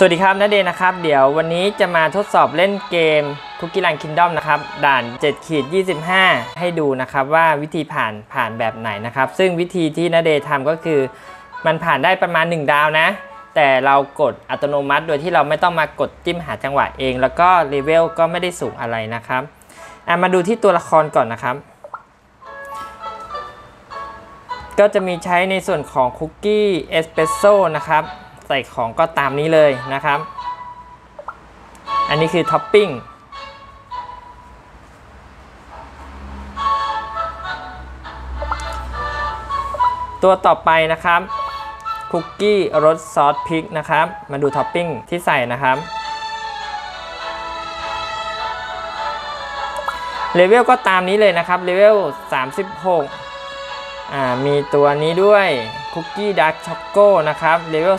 สวัสดีครับนาเดนนะครับ เดี๋ยววันนี้จะมาทดสอบเล่นเกม Cookie Run Kingdom นะครับ ด่าน7ขีด25 ให้ดูนะครับว่าวิธีผ่านผ่านแบบไหนนะครับ ซึ่งวิธีที่นาเดทำก็คือ มันผ่านได้ประมาณ 1 ดาวนะ แต่เรากดอัตโนมัติ โดยที่เราไม่ต้องมากดจิ้มหาจังหวะเอง แล้วก็เลเวลก็ไม่ได้สูงอะไรนะครับอะมาดูที่ตัวละครก่อนนะครับ ก็จะมีใช้ในส่วนของคุกกี้เอสเปรสโซ่นะครับ ใส่ของก็ตามนี้เลยนะครับ อันนี้คือท็อปปิ้งตัวต่อไปนะครับคุกกี้รสซอสพริกนะครับ มาดูท็อปปิ้งที่ใส่นะครับเลเวลก็ตามนี้เลยนะครับเลเวล36 อ่ามีตัวนี้ด้วย คุกกี้ดาร์กช็อกโก้นะครับเลเวล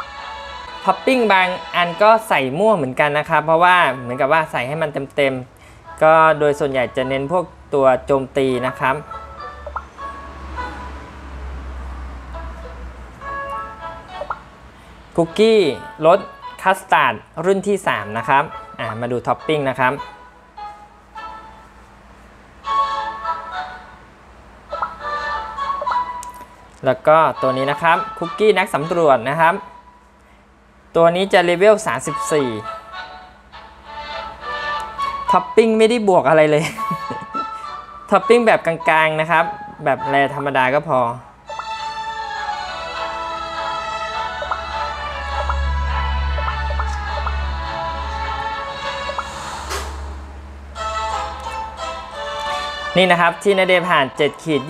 37ท็อปปิ้งบางอันก็ใส่มั่วเหมือนกันนะครับ เพราะว่าเหมือนกับว่าใส่ให้มันเต็มๆ ก็โดยส่วนใหญ่จะเน้นพวกตัวโจมตีนะครับ คุกกี้รสคัสตาร์ดรุ่นที่ 3 นะครับอ่ามาดูท็อปปิ้งนะครับ แล้วก็ตัวนี้นะครับคุกกี้นักสำรวจนะครับ ตัวนี้จะเลเวล 34ท็อปปิ้งไม่ได้บวกอะไรเลยท็อปปิ้งแบบกลางๆนะครับ แบบ rare ธรรมดาก็พอ นี่นะครับที่นาเดผ่าน7ขีด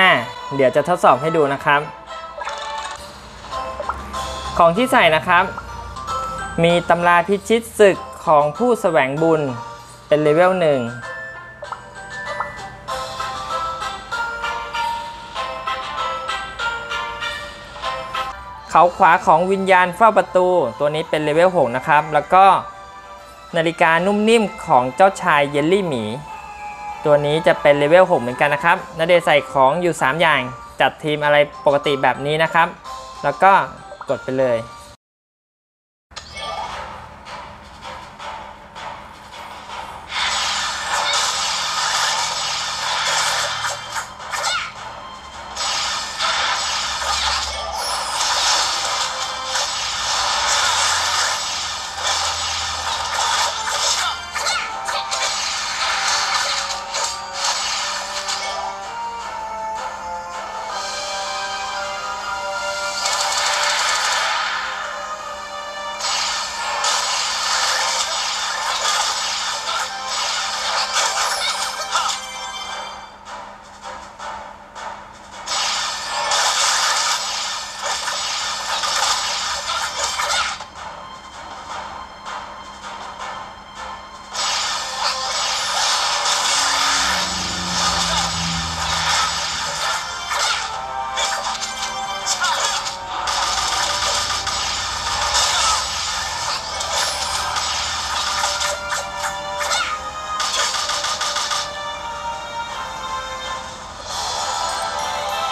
25 เดี๋ยวจะทดสอบให้ดูนะครับ ของที่ใส่นะครับ มีตำราพิชิตศึกของผู้แสวงบุญเป็นเลเวล1เขาขวาของวิญญาณเฝ้าประตู ตัวนี้เป็นเลเวล 6 นะครับ แล้วก็นาฬิกานุ่มนิ่มของเจ้าชายเยลลี่หมี ตัวนี้จะเป็นเลเวล 6 เหมือนกันนะครับนาเดใส่ของอยู่ 3 อย่าง จัดทีมอะไรปกติแบบนี้นะครับ แล้วก็กดไปเลย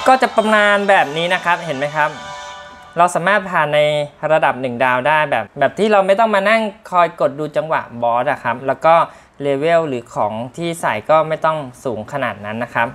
ก็จะประมาณแบบนี้นะครับเห็นไหมครับ เราสามารถผ่านในระดับ 1 ดาวได้แบบ แบบที่เราไม่ต้องมานั่งคอยกดดูจังหวะบอสอะครับแล้วก็เลเวลหรือของที่ใส่ก็ไม่ต้องสูงขนาดนั้นนะครับ